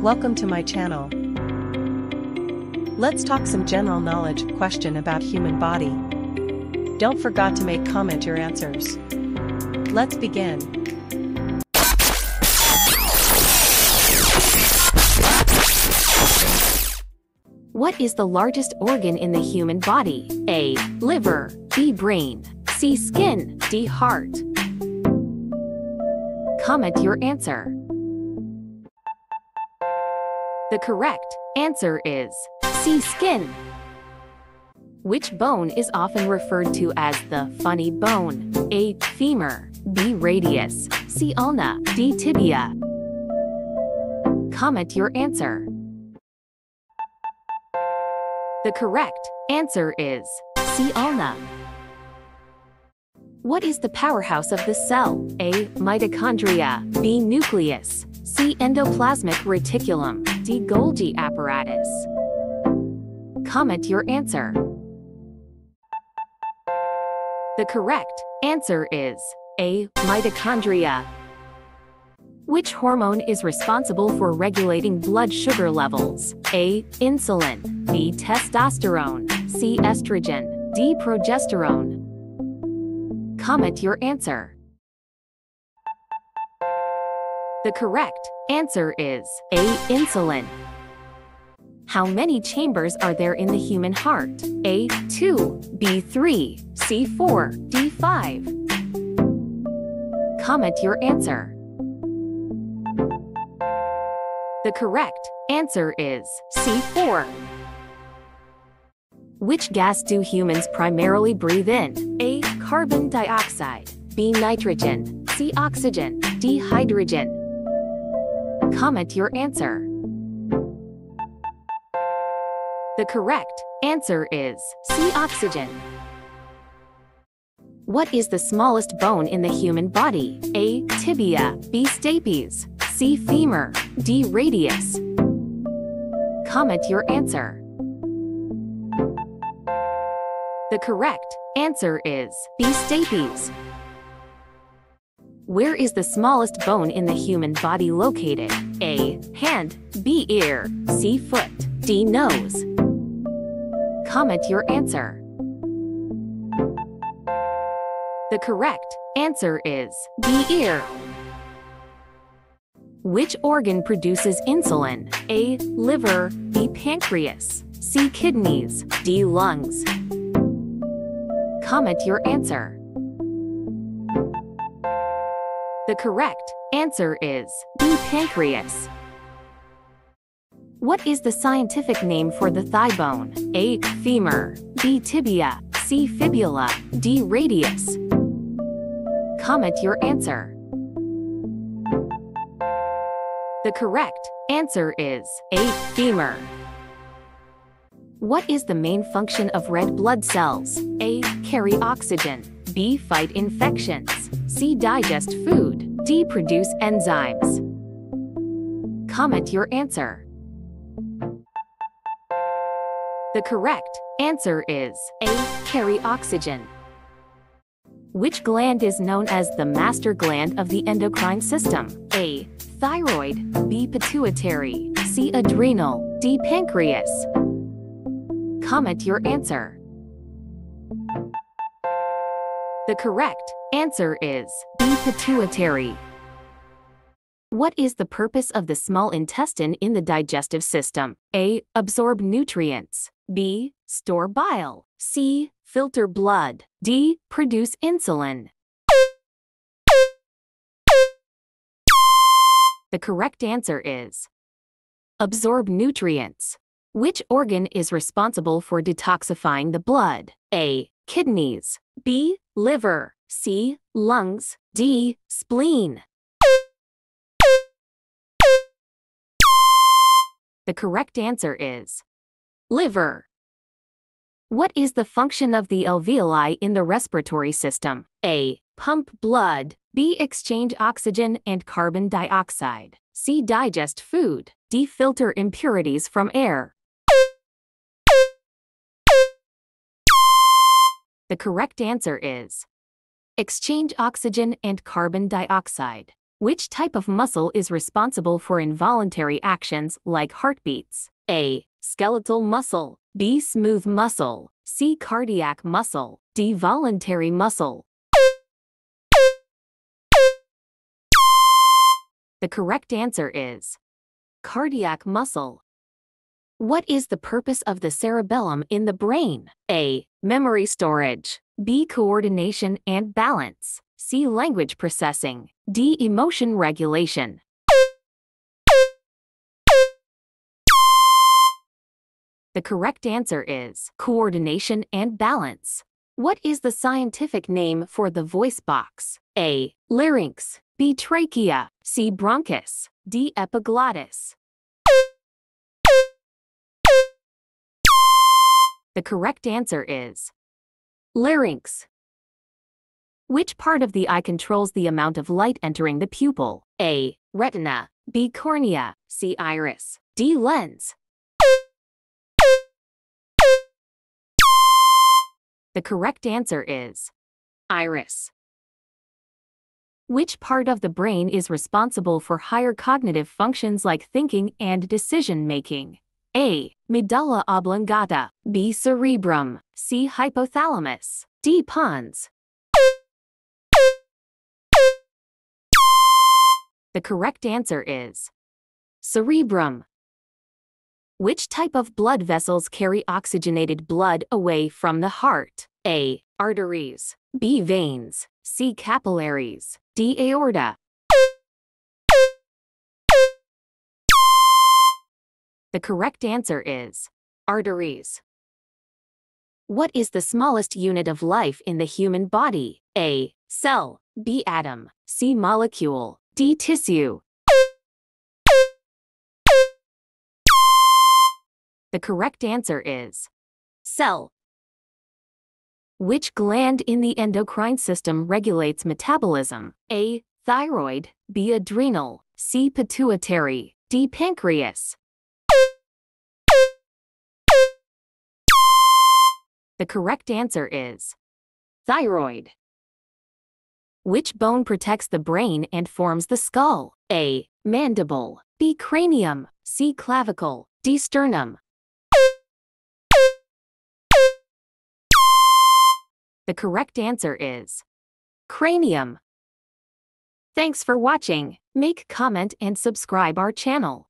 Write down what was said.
Welcome to my channel. Let's talk some general knowledge question about human body. Don't forget to make comment your answers. Let's begin. What is the largest organ in the human body? A. Liver. B. Brain. C. Skin. D. Heart. Comment your answer. The correct answer is C. Skin. Which bone is often referred to as the funny bone? A. Femur. B. Radius. C. Ulna. D. Tibia. Comment your answer. The correct answer is C. Ulna. What is the powerhouse of the cell? A. Mitochondria. B. Nucleus. C. Endoplasmic reticulum. Golgi apparatus. Comment your answer. The correct answer is A. Mitochondria. Which hormone is responsible for regulating blood sugar levels? A. Insulin. B. Testosterone. C. Estrogen. D. Progesterone. Comment your answer. The correct answer is A. Insulin. How many chambers are there in the human heart? A. 2, B. 3, C. 4, D. 5. Comment your answer. The correct answer is C4. Which gas do humans primarily breathe in? A. Carbon dioxide. B. Nitrogen. C. Oxygen. D. Hydrogen. Comment your answer. The correct answer is C. Oxygen. What is the smallest bone in the human body? A. Tibia. B. Stapes. C. Femur. D. Radius. Comment your answer. The correct answer is B. Stapes. Where is the smallest bone in the human body located? A. Hand. B. Ear. C. Foot. D. Nose. Comment your answer. The correct answer is B. Ear. Which organ produces insulin? A. Liver. B. Pancreas. C. Kidneys. D. Lungs. Comment your answer. The correct answer is B. Pancreas. What is the scientific name for the thigh bone? A. Femur. B. Tibia. C. Fibula. D. Radius. Comment your answer. The correct answer is A. Femur. What is the main function of red blood cells? A. Carry oxygen. B. Fight infections. C. Digest food. D. Produce enzymes. Comment your answer. The correct answer is A. Carry oxygen. Which gland is known as the master gland of the endocrine system? A. Thyroid. B. Pituitary. C. Adrenal. D. Pancreas. Comment your answer. The correct answer is B. Pituitary. What is the purpose of the small intestine in the digestive system? A. Absorb nutrients. B. Store bile. C. Filter blood. D. Produce insulin. The correct answer is Absorb nutrients. Which organ is responsible for detoxifying the blood? A. Kidneys. B. Liver. C. Lungs. D. Spleen. The correct answer is liver. What is the function of the alveoli in the respiratory system? A. Pump blood. B. Exchange oxygen and carbon dioxide. C. Digest food. D. Filter impurities from air. The correct answer is exchange oxygen and carbon dioxide. Which type of muscle is responsible for involuntary actions like heartbeats? A. Skeletal muscle. B. Smooth muscle. C. Cardiac muscle. D. Voluntary muscle. The correct answer is cardiac muscle. What is the purpose of the cerebellum in the brain? A. Memory storage. B. Coordination and balance. C. Language processing. D. Emotion regulation. The correct answer is coordination and balance. What is the scientific name for the voice box? A. Larynx. B. Trachea. C. Bronchus. D. Epiglottis. The correct answer is larynx. Which part of the eye controls the amount of light entering the pupil? A. Retina. B. Cornea. C. Iris. D. Lens. The correct answer is iris. Which part of the brain is responsible for higher cognitive functions like thinking and decision making? A. Medulla oblongata. B. Cerebrum. C. Hypothalamus. D. Pons. The correct answer is cerebrum. Which type of blood vessels carry oxygenated blood away from the heart? A. Arteries. B. Veins. C. Capillaries. D. Aorta. The correct answer is arteries. What is the smallest unit of life in the human body? A. Cell. B. Atom. C. Molecule. D. Tissue. The correct answer is cell. Which gland in the endocrine system regulates metabolism? A. Thyroid. B. Adrenal. C. Pituitary. D. Pancreas. The correct answer is thyroid. Which bone protects the brain and forms the skull? A. Mandible. B. Cranium. C. Clavicle. D. Sternum. The correct answer is cranium. Thanks for watching. Make, comment, and subscribe our channel.